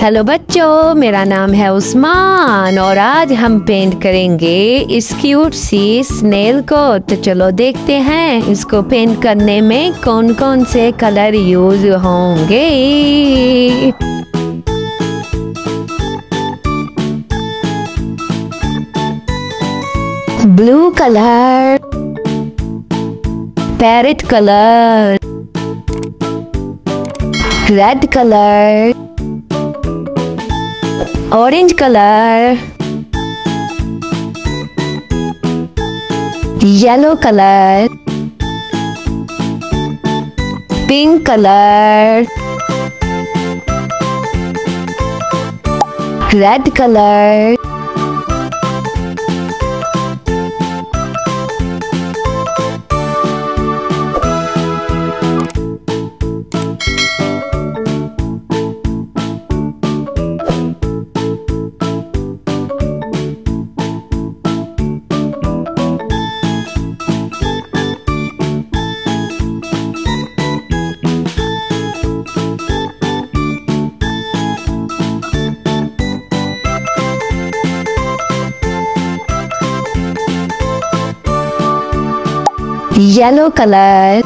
Hello बच्चों, मेरा नाम है उस्मान और आज हम पेंट करेंगे इस क्यूट सी स्नेल को। तो चलो देखते हैं इसको पेंट करने में कौन कौन से कलर यूज़ होंगे। Blue colour parrot colour red colour orange color yellow color pink color red color yellow color